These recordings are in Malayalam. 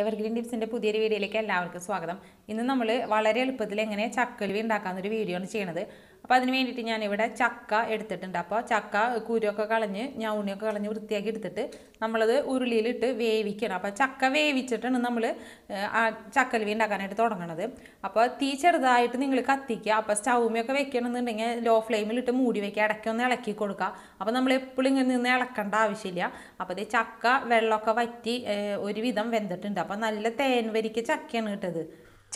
എവർഗ്രീൻ ടിപ്സിന്റെ പുതിയൊരു വീഡിയോയിലേക്ക് എല്ലാവർക്കും സ്വാഗതം. ഇന്ന് നമ്മൾ വളരെ എളുപ്പത്തിൽ എങ്ങനെ ചക്കലുവി ഉണ്ടാക്കാമെന്നൊരു വീഡിയോ ആണ് ചെയ്യണത്. അപ്പോൾ അതിന് വേണ്ടിയിട്ട് ഞാനിവിടെ ചക്ക എടുത്തിട്ടുണ്ട്. അപ്പോൾ ചക്ക കുരുവൊക്കെ കളഞ്ഞ് ഞാൻ ഉണ്ണിയൊക്കെ കളഞ്ഞ് വൃത്തിയാക്കി എടുത്തിട്ട് നമ്മളത് ഉരുളിയിലിട്ട് വേവിക്കണം. അപ്പോൾ ചക്ക വേവിച്ചിട്ടാണ് നമ്മൾ ചക്കലുവി ഉണ്ടാക്കാനായിട്ട് തുടങ്ങണത്. അപ്പോൾ തീ ചെറുതായിട്ട് നിങ്ങൾ കത്തിക്കുക. അപ്പോൾ സ്റ്റൗമിയൊക്കെ വെക്കണമെന്നുണ്ടെങ്കിൽ ലോ ഫ്ലെയിമിലിട്ട് മൂടി വെക്കുക. ഇടയ്ക്ക് ഒന്ന് ഇളക്കി കൊടുക്കുക. അപ്പോൾ നമ്മൾ എപ്പോഴും ഇങ്ങനെ നിന്ന് ഇളക്കേണ്ട ആവശ്യമില്ല. അപ്പോൾ ഇത് ചക്ക വെള്ളമൊക്കെ വറ്റി ഒരുവിധം വെന്തിട്ടുണ്ട്. അപ്പോൾ നല്ല തേൻ വരിക്ക് ചക്കയാണ് കിട്ടത്.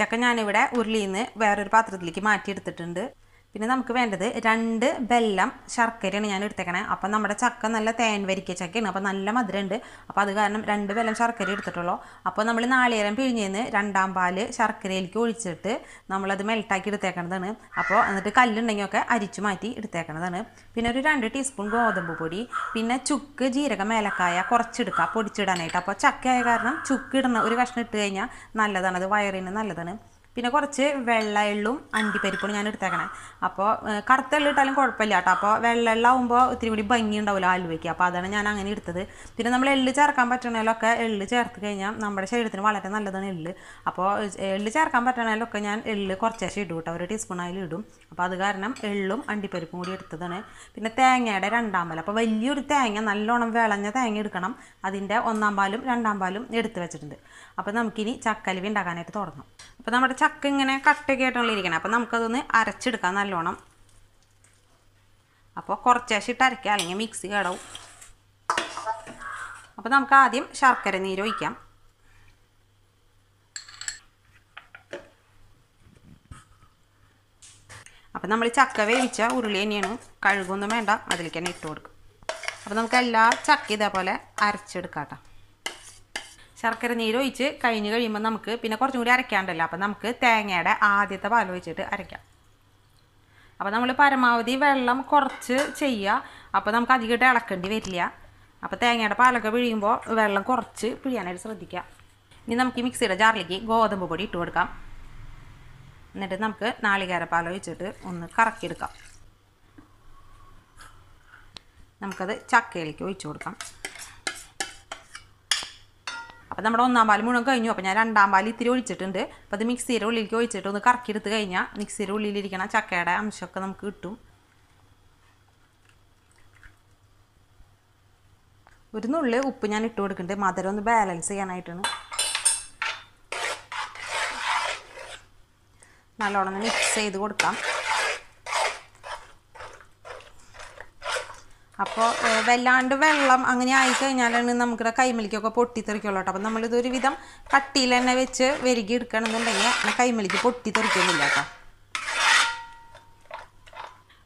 ചക്ക ഞാനിവിടെ ഉരുളിയിൽ നിന്ന് വേറൊരു പാത്രത്തിലേക്ക് മാറ്റിയെടുത്തിട്ടുണ്ട്. പിന്നെ നമുക്ക് വേണ്ടത് രണ്ട് ബെല്ലം ശർക്കരയാണ് ഞാൻ എടുത്തേക്കണേ. അപ്പം നമ്മുടെ ചക്ക നല്ല തേൻ വരിക്ക ചക്കയാണ്. അപ്പം നല്ല മധുരമുണ്ട്. അപ്പോൾ അത് കാരണം രണ്ട് ബെല്ലം ശർക്കര എടുത്തിട്ടുള്ളൂ. അപ്പോൾ നമ്മൾ നാളികേരം പിഴിഞ്ഞിന്ന് രണ്ടാം പാൽ ശർക്കരയിലേക്ക് ഒഴിച്ചിട്ട് നമ്മളത് മെൽട്ടാക്കി എടുത്തേക്കണതാണ്. അപ്പോൾ എന്നിട്ട് കല്ലുണ്ടെങ്കിൽ ഒക്കെ അരിച്ചു മാറ്റി എടുത്തേക്കണതാണ്. പിന്നെ ഒരു രണ്ട് ടീസ്പൂൺ ഗോതമ്പ് പൊടി പിന്നെ ചുക്ക് ജീരകം ഏലക്കായ കുറച്ചെടുക്കുക പൊടിച്ചിടാനായിട്ട്. അപ്പോൾ ചക്കയായ കാരണം ചുക്ക് ഇടുന്ന ഒരു കഷ്ണം ഇട്ട് കഴിഞ്ഞാൽ നല്ലതാണ്. അത് വയറിന് നല്ലതാണ്. പിന്നെ കുറച്ച് വെള്ള എള്ളും അണ്ടിപ്പരിപ്പും ഞാൻ എടുത്തേക്കണേ. അപ്പോൾ കറുത്ത എള്ള് ഇട്ടാലും കുഴപ്പമില്ല കേട്ടോ. അപ്പോൾ വെള്ള എള്ളാവുമ്പോൾ ഇത്തിരി കൂടി ഭംഗി ഉണ്ടാവില്ല ആലുവയ്ക്ക്. അപ്പോൾ അതാണ് ഞാൻ അങ്ങനെ എടുത്തത്. പിന്നെ നമ്മൾ എള്ള് ചേർക്കാൻ പറ്റണേലൊക്കെ എള്ള് ചേർത്ത് കഴിഞ്ഞാൽ നമ്മുടെ ശരീരത്തിന് വളരെ നല്ലതാണ് എള്ള്. അപ്പോൾ എള്ള് ചേർക്കാൻ പറ്റണേലൊക്കെ ഞാൻ എള്ള് കുറച്ചേശം ഇടും കേട്ടോ. ഒരു അതിൽ ഇടും. അപ്പോൾ അത് കാരണം എള്ളും അണ്ടിപ്പരിപ്പും കൂടി എടുത്തതാണ്. പിന്നെ തേങ്ങയുടെ രണ്ടാം പാൽ അപ്പോൾ വലിയൊരു തേങ്ങ നല്ലോണം വിളഞ്ഞ തേങ്ങ എടുക്കണം. അതിന്റെ ഒന്നാം പാലും രണ്ടാം പാലും എടുത്ത് വെച്ചിട്ടുണ്ട്. അപ്പോൾ നമുക്കിനി ചക്കലുവി ഉണ്ടാക്കാനായിട്ട് തുടങ്ങാം. അപ്പോൾ നമ്മുടെ ചക്ക ഇങ്ങനെ കട്ടൊക്കെ ആയിട്ടുള്ള ഇരിക്കണം. അപ്പോൾ നമുക്കതൊന്ന് അരച്ചെടുക്കാം നല്ലോണം. അപ്പോൾ കുറച്ചേശം ഇട്ട് അരയ്ക്കുക അല്ലെങ്കിൽ മിക്സി കേടാവും. അപ്പോൾ നമുക്ക് ആദ്യം ശർക്കര നീര് ഒഴിക്കാം. അപ്പം നമ്മൾ ചക്ക വേവിച്ച ഉരുളി തന്നെയാണ്. കഴുകൊന്നും വേണ്ട അതിലേക്ക് തന്നെ ഇട്ട് കൊടുക്കും. അപ്പോൾ നമുക്ക് എല്ലാ ചക്ക ഇതേപോലെ അരച്ചെടുക്കാം കേട്ടോ. ശർക്കര നീര് ഒഴിച്ച് കഴിഞ്ഞ് കഴിയുമ്പോൾ നമുക്ക് പിന്നെ കുറച്ചും കൂടി അരയ്ക്കാണ്ടല്ലോ. അപ്പോൾ നമുക്ക് തേങ്ങയുടെ ആദ്യത്തെ പാൽ ഒഴിച്ചിട്ട് അരയ്ക്കാം. അപ്പോൾ നമ്മൾ പരമാവധി വെള്ളം കുറച്ച് ചെയ്യുക അപ്പോൾ നമുക്ക് അധികമായിട്ട് ഇളക്കേണ്ടി വരില്ല. അപ്പോൾ തേങ്ങയുടെ പാലൊക്കെ പിഴിയുമ്പോൾ വെള്ളം കുറച്ച് പിഴിയാനായിട്ട് ശ്രദ്ധിക്കുക ഇനി നമുക്ക് ഈ മിക്സിയുടെ ജാറിലേക്ക് ഗോതമ്പ് പൊടി ഇട്ട് കൊടുക്കാം. എന്നിട്ട് നമുക്ക് നാളികേരപ്പാൽ ഒഴിച്ചിട്ട് ഒന്ന് കറക്കിയെടുക്കാം. നമുക്കത് ചക്കയിലേക്ക് ഒഴിച്ചു കൊടുക്കാം. അപ്പോൾ നമ്മുടെ ഒന്നാം പാൽ മുഴുവൻ കഴിഞ്ഞു. അപ്പോൾ ഞാൻ രണ്ടാം പാൽ ഇത്തിരി ഒഴിച്ചിട്ടുണ്ട്. അപ്പോൾ അത് മിക്സിയുടെ ഉള്ളിലേക്ക് ഒഴിച്ചിട്ട് ഒന്ന് കറക്കിയെടുത്ത് കഴിഞ്ഞാൽ മിക്സിയുടെ ഉള്ളിലിരിക്കണ ചക്കയുടെ അംശമൊക്കെ നമുക്ക് കിട്ടും. ഒരു നുള്ളി ഉപ്പ് ഞാൻ ഇട്ട് കൊടുക്കുന്നുണ്ട്. മധുരം ഒന്ന് ബാലൻസ് ചെയ്യാനായിട്ടാണ്. നല്ലോണം മിക്സ് ചെയ്ത് കൊടുക്കാം. അപ്പോൾ വല്ലാണ്ട് വെള്ളം അങ്ങനെ ആയിക്കഴിഞ്ഞാലാണ് നമുക്കിടെ കൈമലിക്കൊക്കെ പൊട്ടിത്തെറിക്കുള്ളൂ കേട്ടോ. അപ്പോൾ നമ്മളിതൊരു വിധം കട്ടിയിൽ തന്നെ വെച്ച് വെരുകി എടുക്കണമെന്നുണ്ടെങ്കിൽ കൈമലിക്ക് പൊട്ടിത്തെറിക്കൊന്നുമില്ല കേട്ടോ.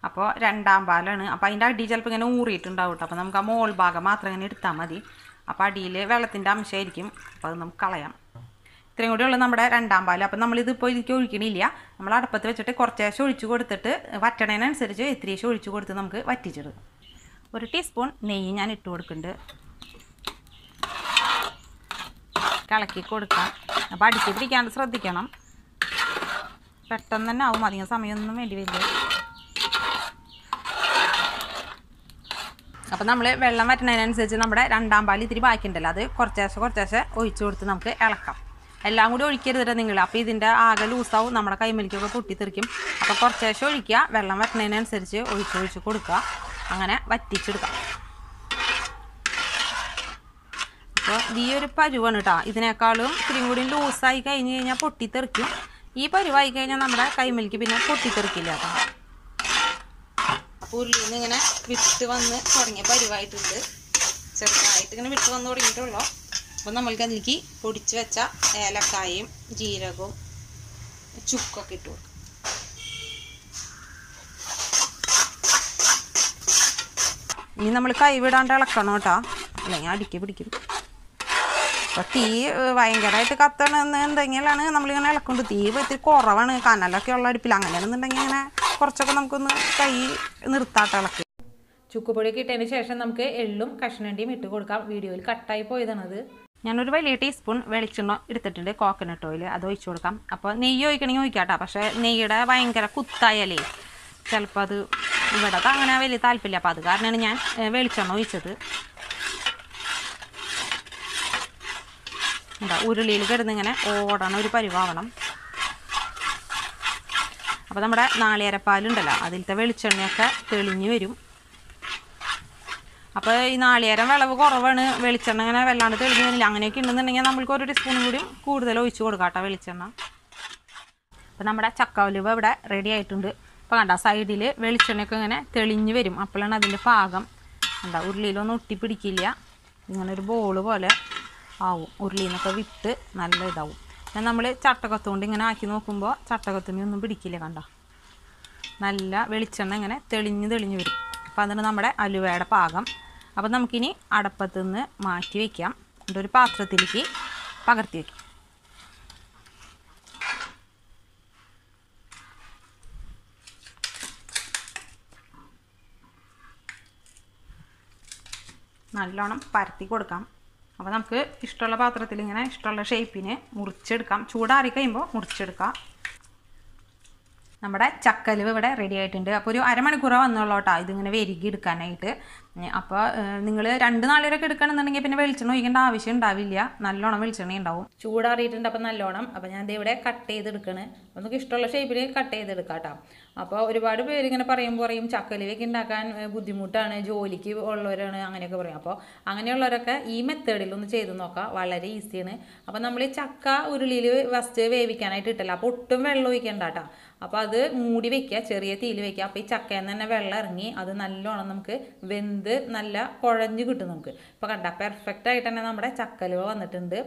അപ്പോൾ രണ്ടാം പാലാണ്. അപ്പോൾ അതിന്റെ അടി ചിലപ്പോൾ ഇങ്ങനെ ഊറിയിട്ടുണ്ടാവും കേട്ടോ. അപ്പോൾ നമുക്ക് ആ മോൾ ഭാഗം മാത്രം ഇങ്ങനെ എടുത്താൽ മതി. അപ്പോൾ അടിയിൽ വെള്ളത്തിന്റെ അംശമായിരിക്കും. അപ്പോൾ അത് നമുക്ക് കളയാം. ഇത്രയും കൂടി ഉള്ളു നമ്മുടെ രണ്ടാം പാൽ. അപ്പം നമ്മളിതിപ്പോൾ ഇതിലേക്ക് ഒഴിക്കണില്ല. നമ്മൾ അടുപ്പത്ത് വെച്ചിട്ട് കുറച്ചേശം ഒഴിച്ചു കൊടുത്തിട്ട് വറ്റണേനനുസരിച്ച് എത്രയേശം ഒഴിച്ചു കൊടുത്ത് നമുക്ക് വറ്റിച്ചിടും ഒരു ടീസ്പൂൺ നെയ്യ് ഞാൻ ഇട്ട് കൊടുക്കുന്നുണ്ട്. കിളക്കി കൊടുക്കാം. അപ്പോൾ അടുക്കി പിടിക്കാണ്ട് ശ്രദ്ധിക്കണം. പെട്ടെന്ന് തന്നെ ആവും. അധികം സമയമൊന്നും വേണ്ടി വരില്ല അപ്പോൾ നമ്മൾ വെള്ളം വറ്റുന്നതിനനുസരിച്ച് നമ്മുടെ രണ്ടാം പാൽ ഇത്തിരി ബാക്കിയുണ്ടല്ലോ. അത് കുറച്ചേശം കുറച്ചേശം ഒഴിച്ചു കൊടുത്ത് നമുക്ക് ഇളക്കാം. എല്ലാം കൂടി ഒഴിക്കരുത് നിങ്ങൾ അപ്പോൾ ഇതിന്റെ ആകെ ലൂസാവും. നമ്മുടെ കൈമലിക്കൊക്കെ പൊട്ടിത്തെറിക്കും. അപ്പോൾ കുറച്ചേശം ഒഴിക്കുക. വെള്ളം വറ്റുന്നതിനനുസരിച്ച് ഒഴിച്ച് ഒഴിച്ച് കൊടുക്കുക. അങ്ങനെ വറ്റിച്ചെടുക്കാം. അപ്പോൾ ഈ ഒരു പരുവാണ് കേട്ടോ ഇതിനേക്കാളും ഇത്തിരി കൂടി ലൂസായി കഴിഞ്ഞ് കഴിഞ്ഞാൽ പൊട്ടിത്തെറിക്കും. ഈ പരുവായി കഴിഞ്ഞാൽ നമ്മുടെ കൈമലിക്ക് പിന്നെ പൊട്ടിത്തെറിക്കില്ല കേട്ടോ അപ്പോൾ ഉള്ളിൽ നിന്ന് ഇങ്ങനെ വിട്ട് വന്ന് തുടങ്ങിയ പരുവായിട്ടുണ്ട്. ചെറുതായിട്ട് ഇങ്ങനെ വിട്ട് വന്ന് തുടങ്ങിയിട്ടുള്ളൂ. അപ്പോൾ നമ്മൾക്ക് അതിലേക്ക് പൊടിച്ച് വെച്ച ഏലക്കായും ജീരകവും ചുക്കൊക്കെ ഇട്ട് ഇനി നമ്മൾ കൈവിടാണ്ട് ഇളക്കണം കേട്ടോ. അല്ലെങ്കിൽ അടിക്ക് പിടിക്കും. അപ്പോൾ തീ ഭയങ്കരമായിട്ട് കത്തണമെന്നുണ്ടെങ്കിലാണ് നമ്മളിങ്ങനെ ഇളക്കൊണ്ട്. തീ ഇത്തിരി കുറവാണ്. കനലൊക്കെ ഉള്ള അടുപ്പിൽ അങ്ങനെയാണെന്നുണ്ടെങ്കിൽ ഇങ്ങനെ കുറച്ചൊക്കെ നമുക്കൊന്ന് കൈ നിർത്താട്ട് ഇളക്കി. ചുക്കുപൊടിയൊക്കെ ഇട്ടതിന് ശേഷം നമുക്ക് എള്ളും കഷ്ണണ്ടിയും ഇട്ട് കൊടുക്കാം. വീഡിയോയിൽ കട്ടായി പോയതാണത് ഞാനൊരു വലിയ ടീസ്പൂൺ വെളിച്ചെണ്ണ എടുത്തിട്ടുണ്ട്. കോക്കനട്ട് ഓയിൽ അത് ഒഴിച്ചു കൊടുക്കാം. അപ്പോൾ നെയ്യ് ഒഴിക്കണമെങ്കിൽ ഒഴിക്കാട്ടോ പക്ഷേ നെയ്യുടെ ഭയങ്കര കുത്തായാലേ ചിലപ്പോൾ അത് ഇവിടെ അങ്ങനെ വലിയ താല്പര്യമില്ല. അപ്പോൾ അത് കാരണമാണ് ഞാൻ വെളിച്ചെണ്ണ ഒഴിച്ചത്. എന്താ ഉരുളിയിൽ കിടന്ന് ഇങ്ങനെ ഓടണ ഒരു പരിവാവണം. അപ്പോൾ നമ്മുടെ നാളികേരപ്പാലുണ്ടല്ലോ അതിലത്തെ വെളിച്ചെണ്ണയൊക്കെ തെളിഞ്ഞു വരും. അപ്പോൾ ഈ നാളികേരം വിളവ് കുറവാണ് വെളിച്ചെണ്ണ ഇങ്ങനെ വല്ലാണ്ട് തെളിഞ്ഞു വരില്ല. അങ്ങനെയൊക്കെ ഉണ്ടെന്നുണ്ടെങ്കിൽ നമ്മൾക്ക് ഒരു ടീസ്പൂണും കൂടി കൂടുതൽ ഒഴിച്ച് കൊടുക്കാം കേട്ടോ വെളിച്ചെണ്ണ. അപ്പോൾ നമ്മുടെ ചക്ക ചക്കവലുവ ഇവിടെ റെഡി ആയിട്ടുണ്ട്. അപ്പോൾ കണ്ട സൈഡിൽ വെളിച്ചെണ്ണയൊക്കെ ഇങ്ങനെ തെളിഞ്ഞ് വരും. അപ്പോഴാണ് അതിന്റെ പാകം. എന്താ ഉരുളിയിലൊന്നും ഒട്ടിപ്പിടിക്കില്ല. ഇങ്ങനെ ഒരു ബോൾ പോലെ ആവും. ഉരുളിയിൽ നിന്നൊക്കെ വിട്ട് നല്ല ഇതാവും. പിന്നെ നമ്മൾ ചട്ടക്കത്തുകൊണ്ട് ഇങ്ങനെ ആക്കി നോക്കുമ്പോൾ ചട്ടകത്തുമ്മ ഒന്നും പിടിക്കില്ല കണ്ട. നല്ല വെളിച്ചെണ്ണ ഇങ്ങനെ തെളിഞ്ഞ് തെളിഞ്ഞ് വരും. അപ്പോൾ അതാണ് നമ്മുടെ അലുവയുടെ പാകം. അപ്പോൾ നമുക്കിനി അടപ്പത്ത് നിന്ന് മാറ്റി വയ്ക്കാം എന്നിട്ടൊരു പാത്രത്തിലേക്ക് പകർത്തി വയ്ക്കാം നല്ലോണം പരത്തി കൊടുക്കാം. അപ്പോൾ നമുക്ക് ഇഷ്ടമുള്ള പാത്രത്തിൽ ഇങ്ങനെ ഇഷ്ടമുള്ള ഷേപ്പിന് മുറിച്ചെടുക്കാം. ചൂടാറി കഴിയുമ്പോൾ മുറിച്ചെടുക്കാം. നമ്മുടെ ചക്കലുവ് ഇവിടെ റെഡി ആയിട്ടുണ്ട്. അപ്പോൾ ഒരു അരമണിക്കൂർ വന്നോളൂ കേട്ടോ ഇതിങ്ങനെ വെരുകി എടുക്കാനായിട്ട്. അപ്പോൾ നിങ്ങൾ രണ്ട് നാളിലൊക്കെ എടുക്കണമെന്നുണ്ടെങ്കിൽ പിന്നെ വെളിച്ചെണ്ണ ഒഴിക്കേണ്ട ആവശ്യം ഉണ്ടാവില്ല. നല്ലോണം വെളിച്ചെണ്ണ ഉണ്ടാവും. ചൂടാറിയിട്ടുണ്ട് അപ്പോൾ നല്ലോണം. അപ്പോൾ ഞാൻ ഇവിടെ കട്ട് ചെയ്തെടുക്കണ്. അപ്പോൾ നമുക്ക് ഇഷ്ടമുള്ള ഷേപ്പിൽ കട്ട് ചെയ്തെടുക്കാം കേട്ടോ അപ്പോൾ ഒരുപാട് പേര് ഇങ്ങനെ പറയുമ്പോൾ പറയും ചക്കലുവൊക്കെ ഉണ്ടാക്കാൻ ബുദ്ധിമുട്ടാണ് ജോലിക്ക് ഉള്ളവരാണ് അങ്ങനെയൊക്കെ പറയും. അപ്പോൾ അങ്ങനെയുള്ളവരൊക്കെ ഈ മെത്തേഡിൽ ഒന്ന് ചെയ്ത് നോക്കാം. വളരെ ഈസിയാണ് അപ്പോൾ നമ്മൾ ചക്ക ഉരുളിയിൽ ഫസ്റ്റ് വേവിക്കാനായിട്ട് ഇട്ടല്ല. അപ്പോൾ ഒട്ടും വെള്ളം ഒഴിക്കേണ്ട കേട്ടോ അപ്പോൾ അത് മൂടി വെക്കുക ചെറിയ തീയിൽ വെക്കുക. അപ്പോൾ ഈ ചക്കയിൽ നിന്ന് തന്നെ വെള്ളം ഇറങ്ങി അത് നല്ലോണം നമുക്ക് വെന്ത് നല്ല കുഴഞ്ഞ് കിട്ടും നമുക്ക്. ഇപ്പോൾ കണ്ട പെർഫെക്റ്റ് ആയിട്ട് തന്നെ നമ്മുടെ ചക്കലുവ വന്നിട്ടുണ്ട്.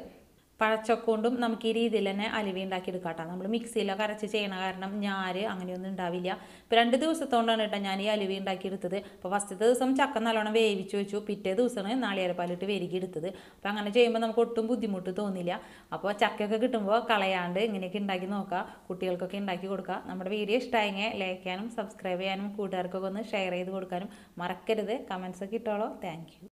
പഴച്ചക്ക കൊണ്ടും നമുക്ക് ഈ രീതിയിൽ തന്നെ അലുവി ഉണ്ടാക്കി എടുക്കാം കേട്ടോ. നമ്മൾ മിക്സിയിലൊക്കെ അരച്ച് ചെയ്യണ കാരണം ഞാര് അങ്ങനെയൊന്നും ഉണ്ടാവില്ല. ഇപ്പോൾ രണ്ട് ദിവസത്തോണ്ടാണ് കേട്ടോ ഞാൻ ഈ അലുവി ഉണ്ടാക്കിയെടുത്തത്. അപ്പോൾ ഫസ്റ്റത്തെ ദിവസം ചക്ക നല്ലോണം വേവിച്ച് വെച്ചു. പിറ്റേ ദിവസമാണ് നാളികേരപ്പാലിട്ട് വെരുകി എടുത്തത്. അപ്പോൾ അങ്ങനെ ചെയ്യുമ്പോൾ നമുക്ക് ഒട്ടും ബുദ്ധിമുട്ട് തോന്നില്ല. അപ്പോൾ ചക്കയൊക്കെ കിട്ടുമ്പോൾ കളയാണ്ട് ഇങ്ങനെയൊക്കെ ഉണ്ടാക്കി നോക്കുക കുട്ടികൾക്കൊക്കെ ഉണ്ടാക്കി കൊടുക്കുക നമ്മുടെ വീഡിയോ ഇഷ്ടമായെങ്കിൽ ലൈക്ക് ചെയ്യാനും സബ്സ്ക്രൈബ് ചെയ്യാനും കൂട്ടുകാർക്കൊക്കെ ഒന്ന് ഷെയർ ചെയ്ത് കൊടുക്കാനും മറക്കരുത്. കമൻസൊക്കെ ഇട്ടോളൂ. താങ്ക്